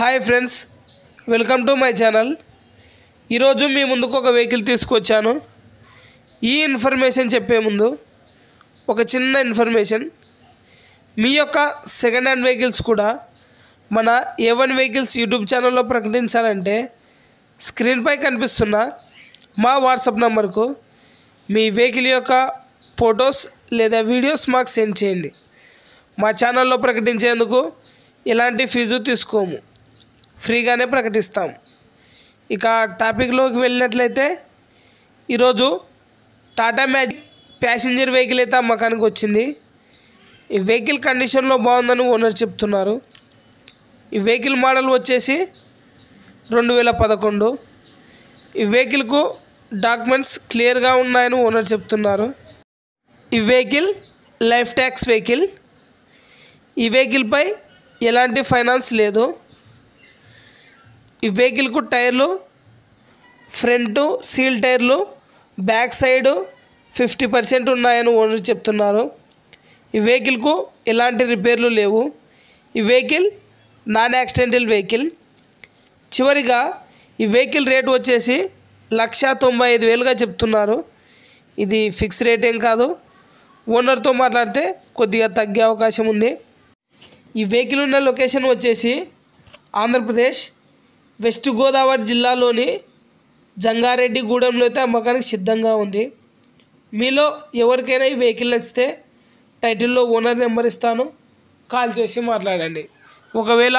Hi friends welcome to my channel. ఈరోజు మీ ముందుకు ఒక వెహికల్ తీసుకొచ్చాను. ఈ ఇన్ఫర్మేషన్ చెప్పే ముందు ఒక చిన్న ఇన్ఫర్మేషన్. మీ యొక్క సెకండ్ హ్యాండ్ వెహికల్స్ కూడా మన ఏ వన్ వెహికల్స్ యూట్యూబ్ ఛానల్లో ప్రకటించాలంటే స్క్రీన్పై కనిపిస్తున్న మా వాట్సాప్ నంబర్కు మీ వెహికల్ యొక్క ఫొటోస్ లేదా వీడియోస్ మాకు సెండ్ చేయండి. మా ఛానల్లో ప్రకటించేందుకు ఎలాంటి ఫీజు తీసుకోము. ఫ్రీగానే ప్రకటిస్తాం. ఇక టాపిక్లోకి వెళ్ళినట్లయితే ఈరోజు టాటా మ్యాజిక్ ప్యాసింజర్ వెహికల్ అయితే అమ్మకానికి వచ్చింది. ఈ వెహికల్ కండిషన్లో బాగుందని ఓనర్ చెప్తున్నారు. ఈ వెహికల్ మోడల్ వచ్చేసి రెండు వేల పదకొండు. ఈ వెహికల్కు డాక్యుమెంట్స్ క్లియర్గా ఉన్నాయని ఓనర్ చెప్తున్నారు. ఈ వెహికల్ లైఫ్ ట్యాక్స్ వెహికల్. ఈ వెహికల్పై ఎలాంటి ఫైనాన్స్ లేదు. ఈ వెహికల్కు టైర్లు ఫ్రంట్ సీల్ టైర్లు బ్యాక్ సైడ్ ఫిఫ్టీ పర్సెంట్ ఉన్నాయని ఓనర్ చెప్తున్నారు. ఈ వెహికల్కు ఎలాంటి రిపేర్లు లేవు. ఈ వెహికల్ నాన్ యాక్సిడెంటల్ వెహికల్. చివరిగా ఈ వెహికల్ రేట్ వచ్చేసి లక్ష తొంభై ఐదు వేలుగా చెప్తున్నారు. ఇది ఫిక్స్ రేట్ ఏం కాదు. ఓనర్తో మాట్లాడితే కొద్దిగా తగ్గే అవకాశం ఉంది. ఈ వెహికల్ ఉన్న లొకేషన్ వచ్చేసి ఆంధ్రప్రదేశ్ వెస్ట్ గోదావరి జిల్లాలోని జంగారెడ్డిగూడెంలో అయితే అమ్మకానికి సిద్ధంగా ఉంది. మీలో ఎవరికైనా ఈ వెహికల్ నచ్చితే టైటిల్లో ఓనర్ నెంబర్ ఇస్తాను. కాల్ చేసి మాట్లాడండి. ఒకవేళ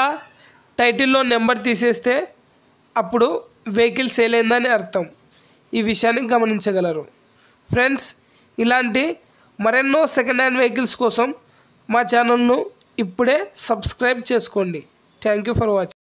టైటిల్లో నెంబర్ తీసేస్తే అప్పుడు వెహికల్ సేల్ అయిందని అర్థం. ఈ విషయాన్ని గమనించగలరు. ఫ్రెండ్స్ ఇలాంటి మరెన్నో సెకండ్ హ్యాండ్ వెహికల్స్ కోసం మా ఛానల్ను ఇప్పుడే సబ్స్క్రైబ్ చేసుకోండి. Thank you for watching.